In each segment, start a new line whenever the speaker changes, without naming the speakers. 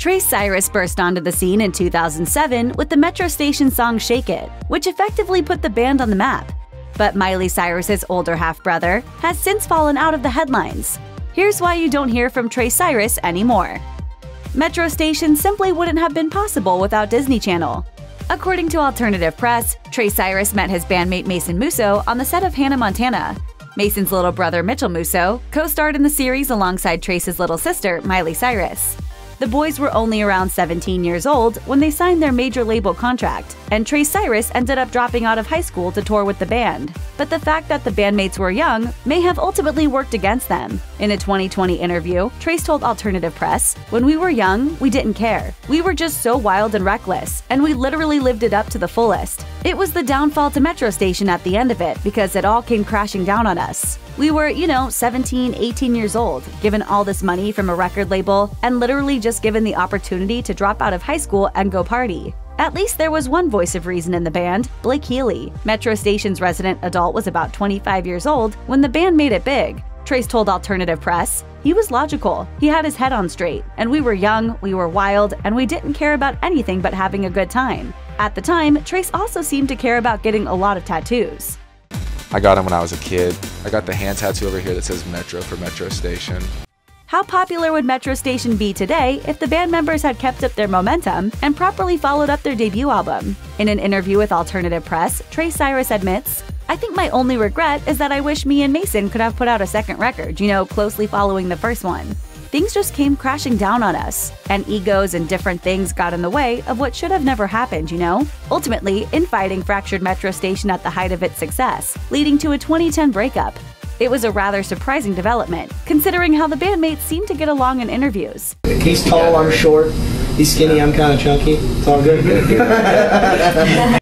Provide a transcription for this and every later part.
Trace Cyrus burst onto the scene in 2007 with the Metro Station song Shake It, which effectively put the band on the map. But Miley Cyrus's older half-brother has since fallen out of the headlines. Here's why you don't hear from Trace Cyrus anymore. Metro Station simply wouldn't have been possible without Disney Channel. According to Alternative Press, Trace Cyrus met his bandmate Mason Musso on the set of Hannah Montana. Mason's little brother Mitchell Musso co-starred in the series alongside Trace's little sister, Miley Cyrus. The boys were only around 17 years old when they signed their major label contract, and Trace Cyrus ended up dropping out of high school to tour with the band. But the fact that the bandmates were young may have ultimately worked against them. In a 2020 interview, Trace told Alternative Press, When we were young, we didn't care. We were just so wild and reckless, and we literally lived it up to the fullest. It was the downfall to Metro Station at the end of it because it all came crashing down on us. We were, you know, 17, 18 years old, given all this money from a record label, and literally just given the opportunity to drop out of high school and go party. At least there was one voice of reason in the band, Blake Healy. Metro Station's resident adult was about 25 years old when the band made it big. Trace told Alternative Press, he was logical, he had his head on straight, and we were young, we were wild, and we didn't care about anything but having a good time. At the time, Trace also seemed to care about getting a lot of tattoos.
I got them when I was a kid. I got the hand tattoo over here that says Metro for Metro Station.
How popular would Metro Station be today if the band members had kept up their momentum and properly followed up their debut album? In an interview with Alternative Press, Trace Cyrus admits, I think my only regret is that I wish me and Mason could have put out a second record, you know, closely following the first one things just came crashing down on us, and egos and different things got in the way of what should have never happened, you know? Ultimately, infighting fractured Metro Station at the height of its success, leading to a 2010 breakup. It was a rather surprising development, considering how the bandmates seemed to get along in interviews.
He's tall, I'm short. He's skinny, I'm kind of chunky. It's all good.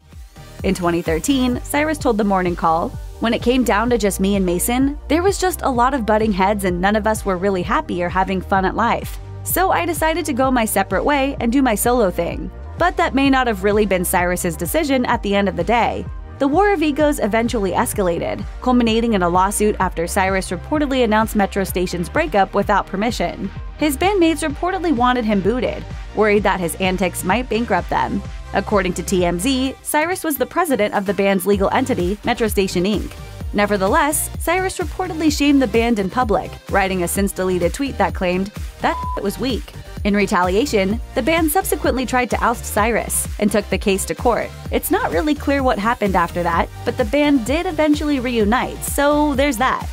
in 2013, Cyrus told the Morning Call, when it came down to just me and Mason, there was just a lot of butting heads and none of us were really happy or having fun at life. So I decided to go my separate way and do my solo thing. But that may not have really been Cyrus's decision at the end of the day. The war of egos eventually escalated, culminating in a lawsuit after Cyrus reportedly announced Metro Station's breakup without permission. His bandmates reportedly wanted him booted, worried that his antics might bankrupt them. According to TMZ, Cyrus was the president of the band's legal entity, Metro Station Inc. Nevertheless, Cyrus reportedly shamed the band in public, writing a since deleted tweet that claimed, that it was weak. In retaliation, the band subsequently tried to oust Cyrus and took the case to court. It's not really clear what happened after that, but the band did eventually reunite, so there's that.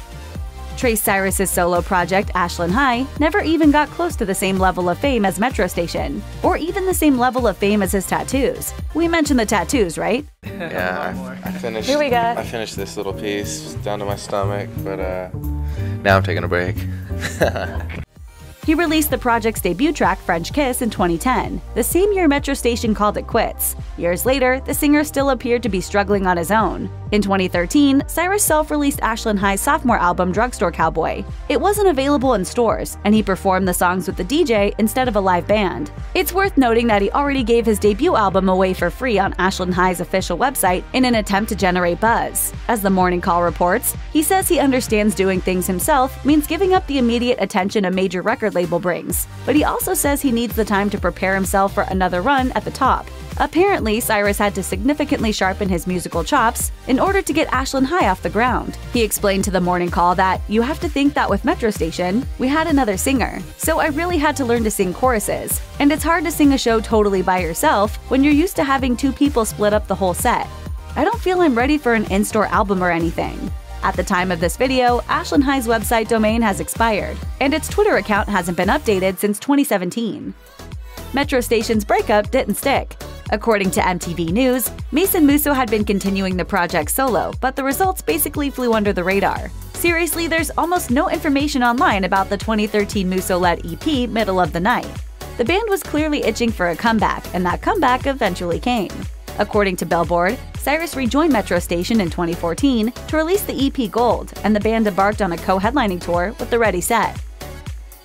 Trace Cyrus's solo project, Ashland High, never even got close to the same level of fame as Metro Station, or even the same level of fame as his tattoos. We mentioned the tattoos, right?
Yeah, I, I finished.
Here we go.
I finished this little piece down to my stomach, but uh, now I'm taking a break.
He released the project's debut track, French Kiss, in 2010, the same year Metro Station called it quits. Years later, the singer still appeared to be struggling on his own. In 2013, Cyrus self-released Ashland High's sophomore album Drugstore Cowboy. It wasn't available in stores, and he performed the songs with the DJ instead of a live band. It's worth noting that he already gave his debut album away for free on Ashland High's official website in an attempt to generate buzz. As the Morning Call reports, he says he understands doing things himself means giving up the immediate attention a major record label brings, but he also says he needs the time to prepare himself for another run at the top. Apparently, Cyrus had to significantly sharpen his musical chops in order to get Ashland High off the ground. He explained to the morning call that, You have to think that with Metro Station, we had another singer, so I really had to learn to sing choruses. And it's hard to sing a show totally by yourself when you're used to having two people split up the whole set. I don't feel I'm ready for an in store album or anything. At the time of this video, Ashland High's website domain has expired, and its Twitter account hasn't been updated since 2017. Metro Station's breakup didn't stick. According to MTV News, Mason Musso had been continuing the project solo, but the results basically flew under the radar. Seriously, there's almost no information online about the 2013 Musso-led EP Middle of the Night. The band was clearly itching for a comeback, and that comeback eventually came. According to Billboard, Cyrus rejoined Metro Station in 2014 to release the EP Gold, and the band embarked on a co-headlining tour with the Ready Set.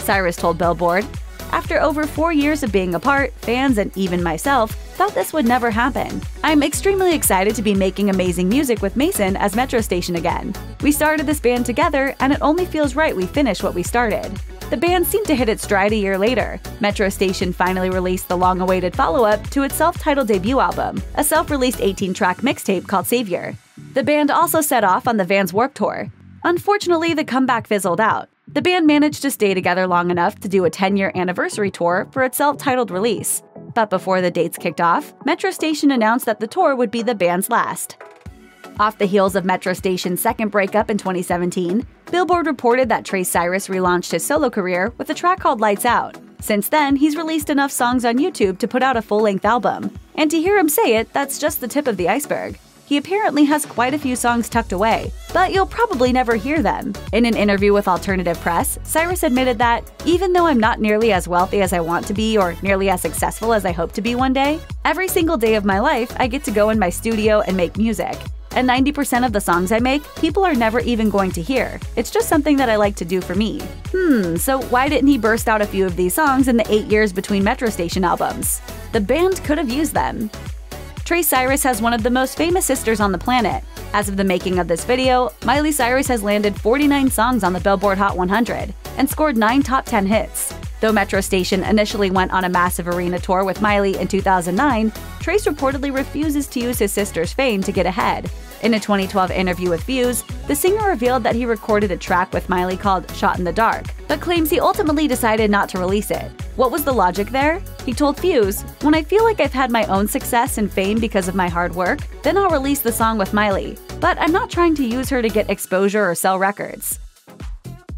Cyrus told Billboard, After over four years of being apart, fans and even myself thought this would never happen. I'm extremely excited to be making amazing music with Mason as Metro Station again. We started this band together, and it only feels right we finish what we started. The band seemed to hit its stride a year later. Metro Station finally released the long awaited follow up to its self titled debut album, a self released 18 track mixtape called Savior. The band also set off on the Vans Warped Tour. Unfortunately, the comeback fizzled out. The band managed to stay together long enough to do a 10 year anniversary tour for its self titled release. But before the dates kicked off, Metro Station announced that the tour would be the band's last. Off the heels of Metro Station's second breakup in 2017, Billboard reported that Trace Cyrus relaunched his solo career with a track called Lights Out. Since then, he's released enough songs on YouTube to put out a full length album. And to hear him say it, that's just the tip of the iceberg. He apparently has quite a few songs tucked away, but you'll probably never hear them. In an interview with Alternative Press, Cyrus admitted that, even though I'm not nearly as wealthy as I want to be or nearly as successful as I hope to be one day, every single day of my life I get to go in my studio and make music. And 90% of the songs I make, people are never even going to hear. It's just something that I like to do for me. Hmm, so why didn't he burst out a few of these songs in the eight years between Metro Station albums? The band could have used them. Trace Cyrus has one of the most famous sisters on the planet. As of the making of this video, Miley Cyrus has landed 49 songs on the Billboard Hot 100 and scored 9 top 10 hits. Though Metro Station initially went on a massive arena tour with Miley in 2009, Trace reportedly refuses to use his sister's fame to get ahead. In a 2012 interview with Fuse, the singer revealed that he recorded a track with Miley called Shot in the Dark, but claims he ultimately decided not to release it. What was the logic there? He told Fuse, When I feel like I've had my own success and fame because of my hard work, then I'll release the song with Miley. But I'm not trying to use her to get exposure or sell records.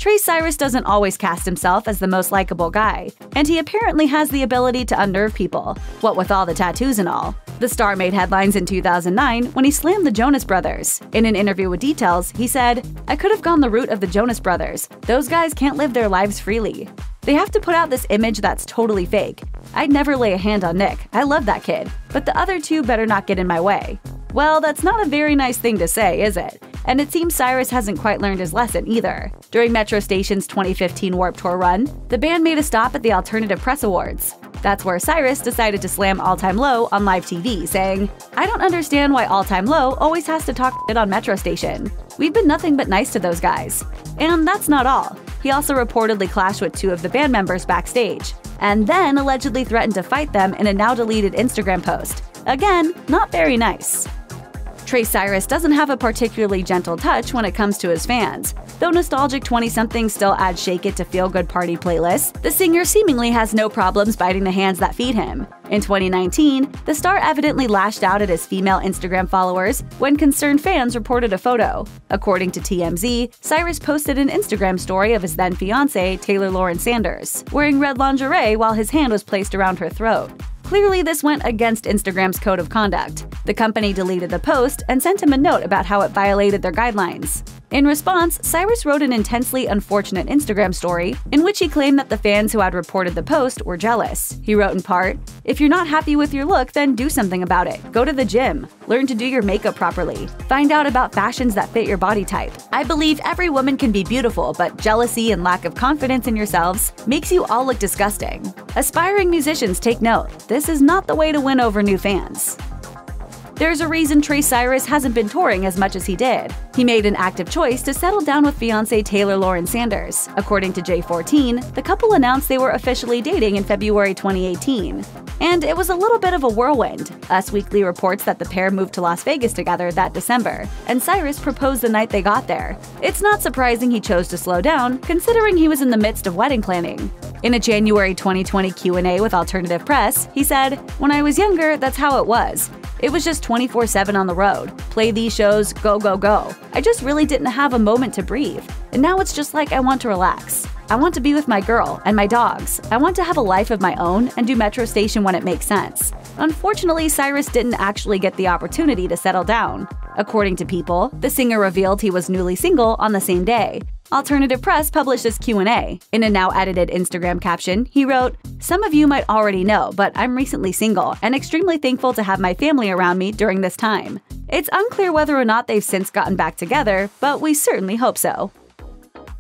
Trace Cyrus doesn't always cast himself as the most likable guy, and he apparently has the ability to unnerve people, what with all the tattoos and all. The star made headlines in 2009 when he slammed the Jonas Brothers. In an interview with Details, he said, I could have gone the route of the Jonas Brothers. Those guys can't live their lives freely. They have to put out this image that's totally fake. I'd never lay a hand on Nick. I love that kid. But the other two better not get in my way. Well, that's not a very nice thing to say, is it? And it seems Cyrus hasn't quite learned his lesson either. During Metro Station's 2015 Warped Tour run, the band made a stop at the Alternative Press Awards. That's where Cyrus decided to slam All Time Low on live TV, saying, I don't understand why All Time Low always has to talk shit on Metro Station. We've been nothing but nice to those guys. And that's not all. He also reportedly clashed with two of the band members backstage, and then allegedly threatened to fight them in a now deleted Instagram post. Again, not very nice. Trace Cyrus doesn't have a particularly gentle touch when it comes to his fans. Though nostalgic 20-somethings still add Shake It to feel-good party playlists, the singer seemingly has no problems biting the hands that feed him. In 2019, the star evidently lashed out at his female Instagram followers when concerned fans reported a photo. According to TMZ, Cyrus posted an Instagram story of his then fiancee, Taylor Lauren Sanders, wearing red lingerie while his hand was placed around her throat. Clearly, this went against Instagram's code of conduct. The company deleted the post and sent him a note about how it violated their guidelines. In response, Cyrus wrote an intensely unfortunate Instagram story in which he claimed that the fans who had reported the post were jealous. He wrote in part, If you're not happy with your look, then do something about it. Go to the gym. Learn to do your makeup properly. Find out about fashions that fit your body type. I believe every woman can be beautiful, but jealousy and lack of confidence in yourselves makes you all look disgusting. Aspiring musicians take note. This is not the way to win over new fans. There's a reason Trace Cyrus hasn't been touring as much as he did. He made an active choice to settle down with fiancée Taylor Lauren Sanders. According to J14, the couple announced they were officially dating in February 2018. And it was a little bit of a whirlwind. Us Weekly reports that the pair moved to Las Vegas together that December, and Cyrus proposed the night they got there. It's not surprising he chose to slow down, considering he was in the midst of wedding planning. In a January 2020 Q&A with Alternative Press, he said, "When I was younger, that's how it was. It was just 24 7 on the road. Play these shows, go, go, go. I just really didn't have a moment to breathe. And now it's just like I want to relax. I want to be with my girl and my dogs. I want to have a life of my own and do Metro Station when it makes sense. Unfortunately, Cyrus didn't actually get the opportunity to settle down. According to People, the singer revealed he was newly single on the same day. Alternative Press published this Q&A. In a now edited Instagram caption, he wrote, "Some of you might already know, but I'm recently single and extremely thankful to have my family around me during this time. It's unclear whether or not they've since gotten back together, but we certainly hope so."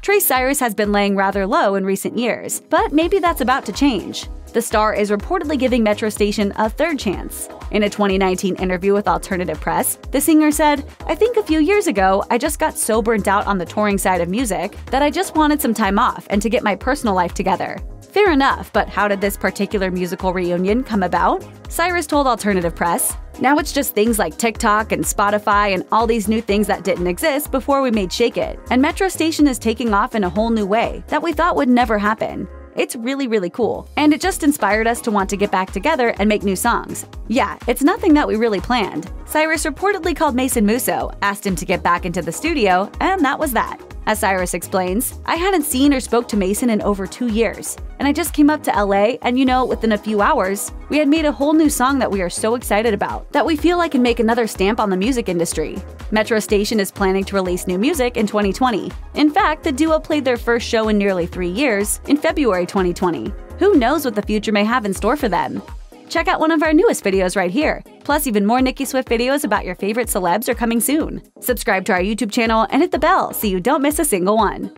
Trace Cyrus has been laying rather low in recent years, but maybe that's about to change. The star is reportedly giving Metro Station a third chance. In a 2019 interview with Alternative Press, the singer said, I think a few years ago, I just got so burnt out on the touring side of music that I just wanted some time off and to get my personal life together. Fair enough, but how did this particular musical reunion come about? Cyrus told Alternative Press, Now it's just things like TikTok and Spotify and all these new things that didn't exist before we made Shake It, and Metro Station is taking off in a whole new way that we thought would never happen. It's really, really cool, and it just inspired us to want to get back together and make new songs. Yeah, it's nothing that we really planned. Cyrus reportedly called Mason Musso, asked him to get back into the studio, and that was that. As Cyrus explains, I hadn't seen or spoke to Mason in over two years, and I just came up to LA, and you know, within a few hours, we had made a whole new song that we are so excited about that we feel like can make another stamp on the music industry. Metro Station is planning to release new music in 2020. In fact, the duo played their first show in nearly three years, in February 2020. Who knows what the future may have in store for them? Check out one of our newest videos right here. Plus, even more Nicki Swift videos about your favorite celebs are coming soon. Subscribe to our YouTube channel and hit the bell so you don't miss a single one.